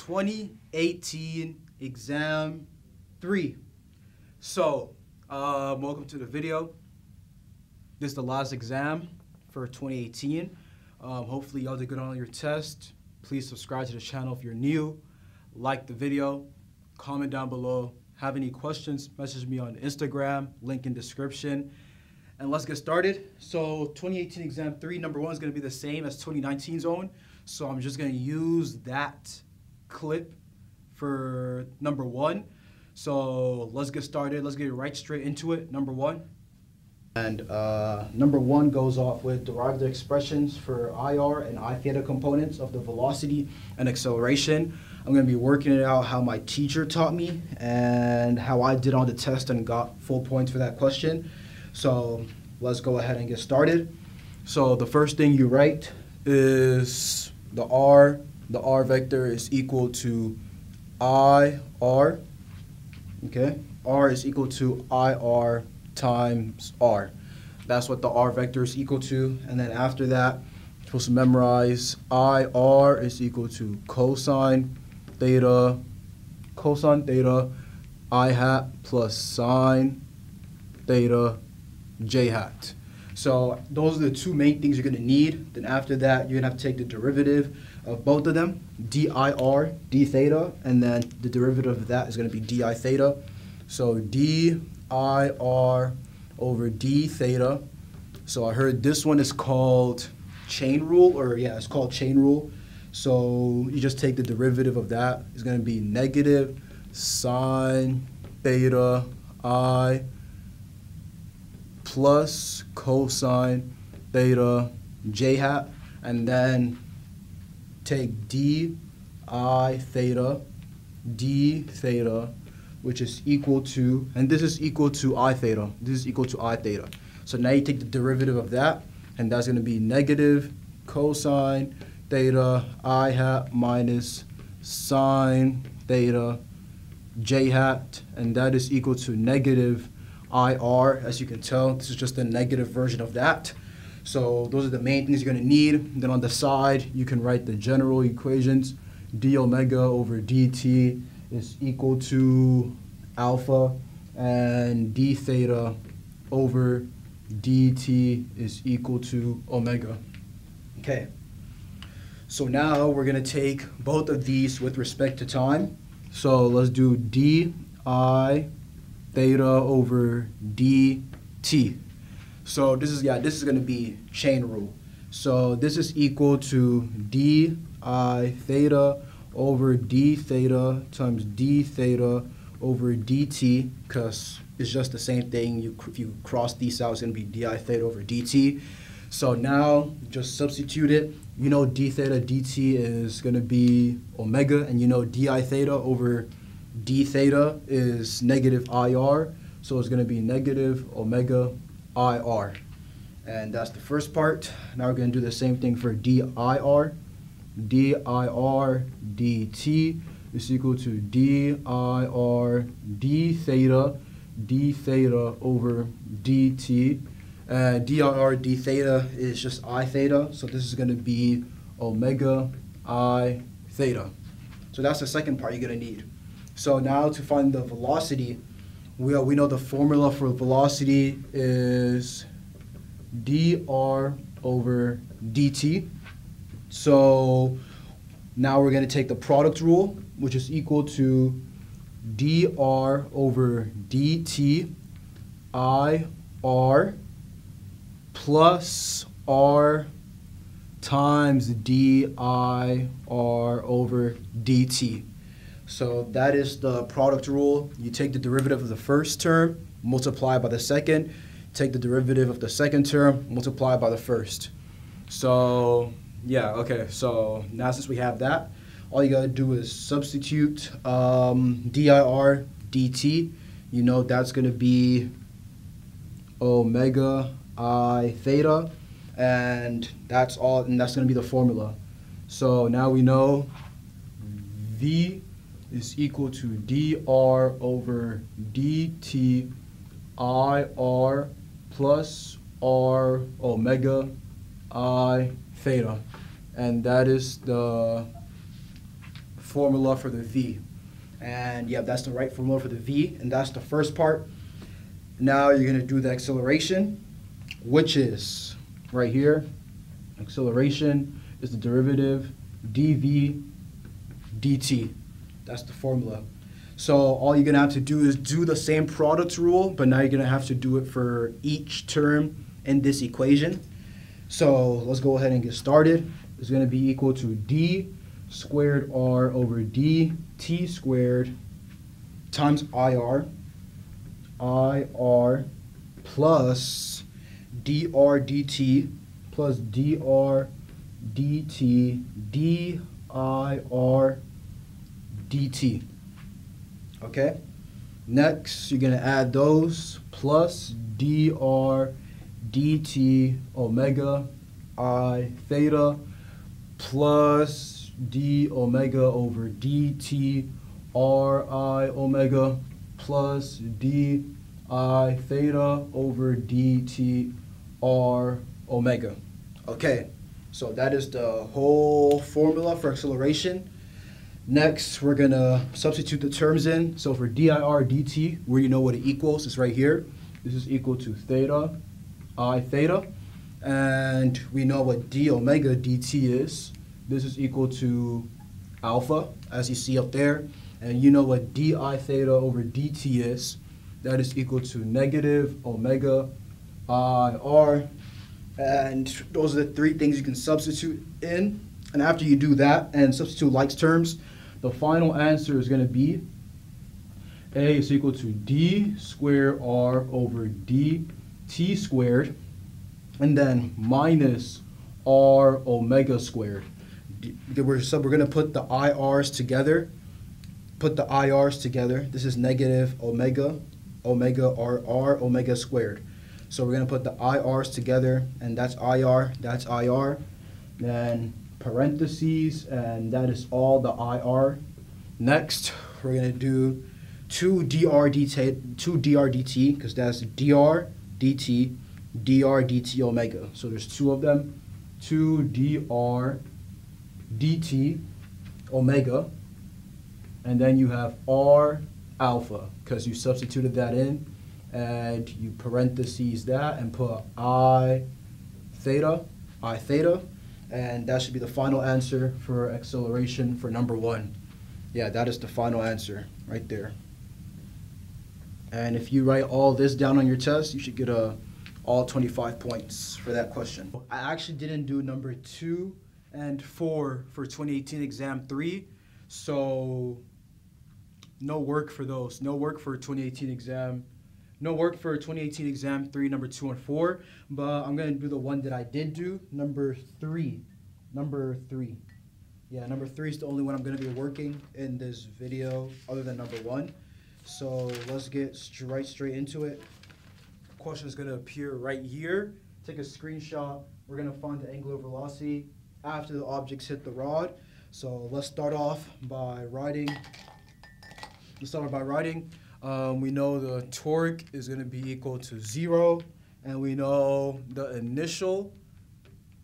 2018 exam three. So, uh, welcome to the video. This is the last exam for 2018. Um, hopefully y'all did good on your test. Please subscribe to the channel if you're new. Like the video, comment down below. Have any questions, message me on Instagram, link in description. And let's get started. So 2018 exam three, number one is gonna be the same as 2019's own. So I'm just gonna use that clip for number one. So let's get started. Let's get right straight into it. Number one. And uh, number one goes off with derive the expressions for IR and I theta components of the velocity and acceleration. I'm going to be working it out how my teacher taught me and how I did on the test and got full points for that question. So let's go ahead and get started. So the first thing you write is the R, the R vector is equal to IR, okay? R is equal to IR times r. That's what the r vector is equal to. And then after that, you're supposed to memorize IR is equal to cosine theta, cosine theta, i hat plus sine theta j hat. So those are the two main things you're going to need. Then after that, you're going to have to take the derivative of both of them, dir, d theta, and then the derivative of that is going to be di theta. So dir over D theta. So I heard this one is called chain rule, or yeah, it's called chain rule. So you just take the derivative of that. It's going to be negative sine theta I plus cosine theta j hat, and then take d i theta d theta which is equal to, and this is equal to i theta. This is equal to i theta. So now you take the derivative of that, and that's going to be negative cosine theta i hat minus sine theta j hat, and that is equal to negative IR. As you can tell, this is just a negative version of that. So those are the main things you're going to need. Then on the side, you can write the general equations. d omega over dt is equal to alpha and d theta over dt is equal to omega. Okay. So now we're going to take both of these with respect to time. So let's do d i theta over dt. So this is, yeah, this is going to be chain rule. So this is equal to d i theta over d theta times d theta over dt because it's just the same thing. You, if you cross these out, it's going to be di theta over dt. So now just substitute it. You know d theta dt is going to be omega, and you know di theta over d theta is negative ir. So it's going to be negative omega ir. And that's the first part. Now we're going to do the same thing for dir dir dt is equal to dir d theta d theta over dt. Uh, dir d theta is just i theta, so this is going to be omega i theta. So that's the second part you're going to need. So now to find the velocity, we, we know the formula for velocity is dr over dt. So now we're going to take the product rule, which is equal to dr over dt i r plus r times di r over dt. So that is the product rule. You take the derivative of the first term, multiply by the second, take the derivative of the second term, multiply by the first. So yeah, okay. So now since we have that, all you gotta do is substitute um, dir dt. You know that's gonna be omega i theta, and that's all, and that's gonna be the formula. So now we know v is equal to dr over dt ir plus r omega i theta and that is the formula for the V. And yeah, that's the right formula for the V, and that's the first part. Now you're gonna do the acceleration, which is right here. Acceleration is the derivative dv dt. That's the formula. So all you're gonna have to do is do the same product rule, but now you're gonna have to do it for each term in this equation. So let's go ahead and get started. It's gonna be equal to d squared r over d t squared times ir, ir plus dr dt plus dr dt dir dt. Okay? Next, you're going to add those plus dr dt omega i theta plus d omega over dt ri omega plus d i theta over dt r omega. Okay, so that is the whole formula for acceleration. Next, we're gonna substitute the terms in. So for dir dt, where you know what it equals, it's right here. This is equal to theta i theta. And we know what d omega dt is. This is equal to alpha, as you see up there. And you know what di theta over dt is. That is equal to negative omega i r. And those are the three things you can substitute in. And after you do that and substitute likes terms, the final answer is going to be A is equal to D squared R over D T squared, and then minus R omega squared. we're, so we're going to put the IRs together. Put the IRs together. This is negative omega, omega R, R omega squared. So we're going to put the IRs together, and that's IR, that's IR. Then parentheses, and that is all the IR. Next, we're gonna do two dr dt, two dr dt, because that's dr dt, dr dt omega. So there's two of them, two dr dt omega, and then you have r alpha, because you substituted that in, and you parentheses that and put i theta, i theta, and that should be the final answer for acceleration for number one. Yeah, that is the final answer right there. And if you write all this down on your test, you should get a all 25 points for that question. I actually didn't do number two and four for 2018 exam three, so no work for those. No work for 2018 exam. No work for 2018 exam three, number two and four, but I'm gonna do the one that I did do, number three. Number three. Yeah, number three is the only one I'm gonna be working in this video other than number one. So let's get right straight into it. Question is gonna appear right here. Take a screenshot. We're gonna find the angular velocity after the objects hit the rod. So let's start off by writing. Let's start off by writing. Um, we know the torque is gonna be equal to zero, and we know the initial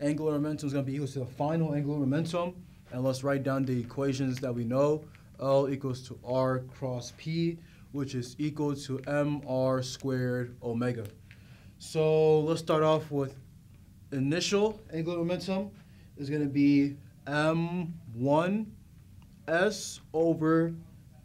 angular momentum is gonna be equal to the final angular momentum. And let's write down the equations that we know. L equals to R cross P, which is equal to mr squared omega. So let's start off with initial angular momentum is going to be m1 s over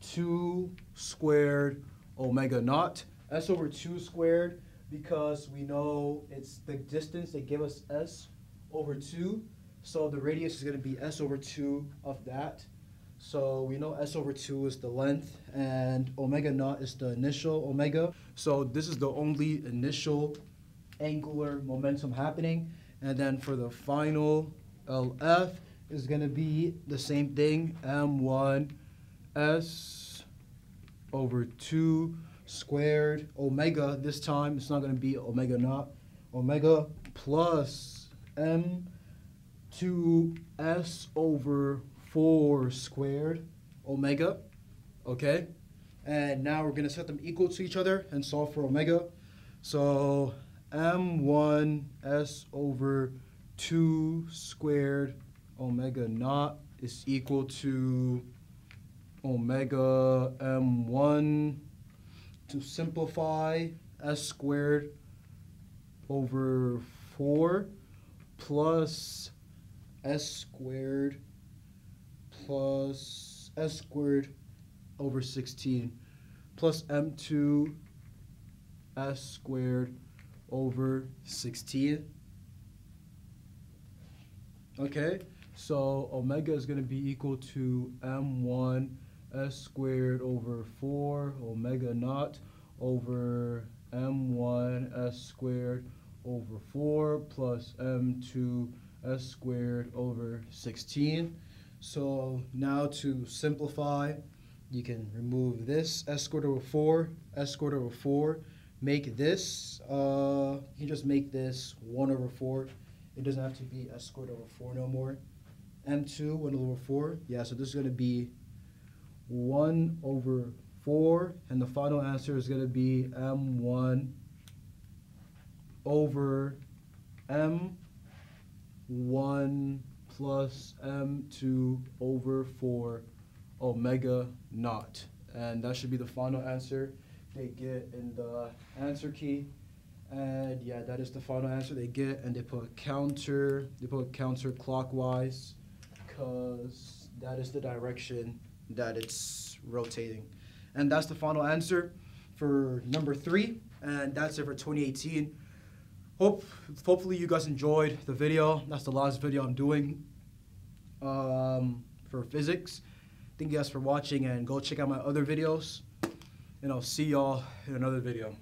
2 squared omega naught. s over 2 squared because we know it's the distance they give us s over 2 so the radius is going to be s over 2 of that. So we know s over 2 is the length, and omega naught is the initial omega. So this is the only initial angular momentum happening. And then for the final LF is going to be the same thing, m1 s over 2 squared omega. This time it's not going to be omega naught, omega plus m 2s over 4 squared omega, okay? And now we're gonna set them equal to each other and solve for omega. So m1s over 2 squared omega naught is equal to omega m1 to simplify s squared over 4 plus s squared plus s squared over 16 plus m2 s squared over 16. Okay, so omega is going to be equal to m1 s squared over 4 omega naught over m1 s squared over 4 plus m2 s squared over 16. So now to simplify, you can remove this s squared over 4, s squared over 4. Make this, uh, you can just make this 1 over 4. It doesn't have to be s squared over 4 no more. m2, 1 over 4. Yeah, so this is going to be 1 over 4. And the final answer is going to be m1 over m1 plus m2 over 4 omega naught. And that should be the final answer they get in the answer key. And yeah, that is the final answer they get. And they put counter, they put counter clockwise because that is the direction that it's rotating. And that's the final answer for number three. And that's it for 2018. Hope, hopefully you guys enjoyed the video. That's the last video I'm doing um, for physics. Thank you guys for watching and go check out my other videos. And I'll see y'all in another video.